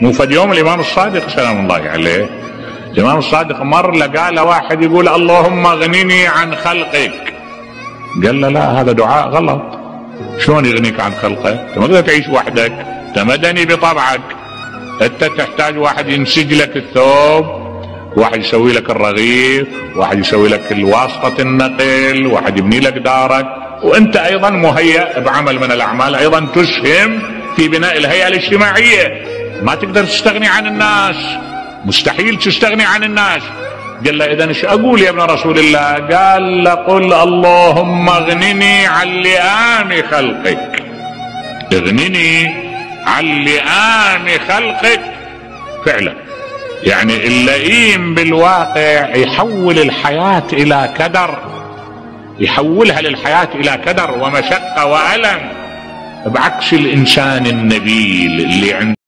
مو يوم الامام الصادق سلام الله عليه. الامام الصادق مر لقى له واحد يقول اللهم أغنني عن خلقك. قال له لا هذا دعاء غلط. شلون يغنيك عن خلقك؟ أنت ما تقدر تعيش وحدك. انت مدني بطبعك. أنت تحتاج واحد ينسج لك الثوب واحد يسوي لك الرغيف واحد يسوي لك الواسطة النقل واحد يبني لك دارك. وأنت أيضا مهيأ بعمل من الأعمال أيضا تسهم في بناء الهيئة الاجتماعية. ما تقدر تستغني عن الناس. مستحيل تستغني عن الناس. قال له إذا إيش أقول يا ابن رسول الله؟ قال له قل اللهم اغنني عن لئام خلقك. اغنني عن لئام خلقك. فعلا. يعني اللئيم بالواقع يحول الحياة إلى كدر. يحولها للحياة إلى كدر ومشقة وألم. بعكس الإنسان النبيل اللي عنده